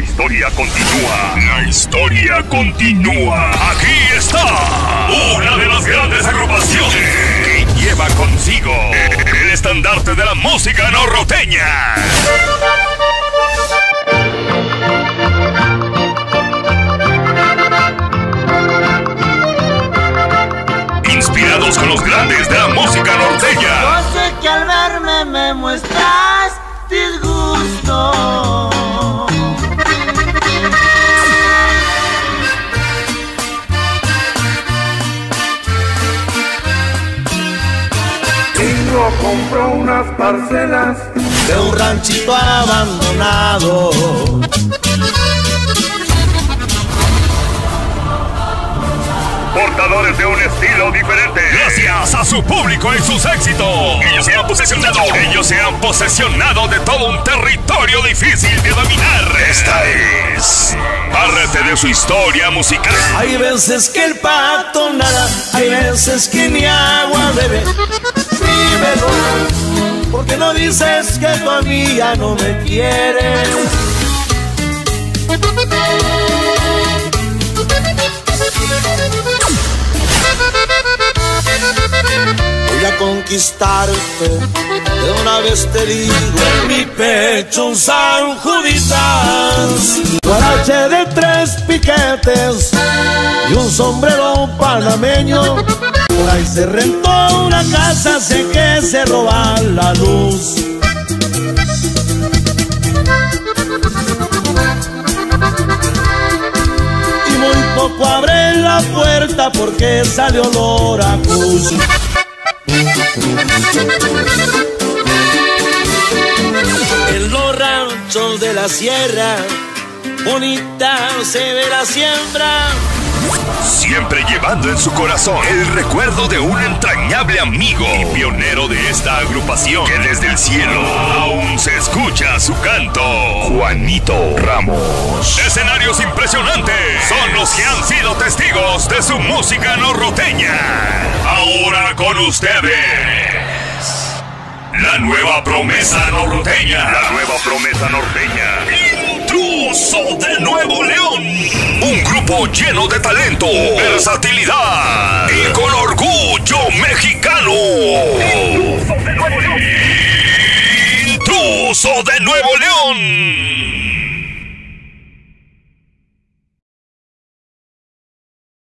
historia continúa. La historia continúa. Aquí está una de las grandes agrupaciones que lleva consigo el estandarte de la música norroteña. Inspirados con los grandes de la música norteña. Yo sé que al verme me muestras disgusto. Compró unas parcelas de un ranchito abandonado. Portadores de un estilo diferente. Gracias a su público y sus éxitos. Ellos se han posesionado. Ellos se han posesionado de todo un territorio difícil de dominar. Esta es. Parte de su historia musical. Hay veces que el pato nada, hay veces que ni agua bebe. Dices que todavía no me quieres. Voy a conquistarte, de una vez te digo, en mi pecho un San Juditas, guarache de tres piquetes y un sombrero panameño. Por ahí se rentó una casa, que se roba la luz. Y muy poco abre la puerta porque sale olor a cruz. En los ranchos de la sierra, bonita se ve la siembra. Siempre en su corazón el recuerdo de un entrañable amigo y pionero de esta agrupación que desde el cielo aún se escucha su canto. Juanito Ramos. Escenarios impresionantes son los que han sido testigos de su música norroteña. Ahora con ustedes. La nueva promesa norteña. La nueva promesa norteña. Intruso de Nuevo León. Lleno de talento, versatilidad y con orgullo mexicano. Intruso de Nuevo León.